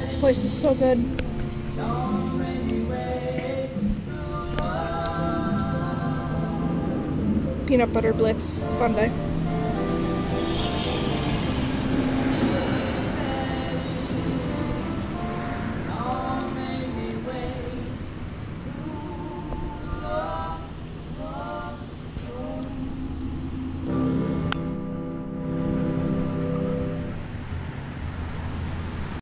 This place is so good. Peanut butter blitz Sunday.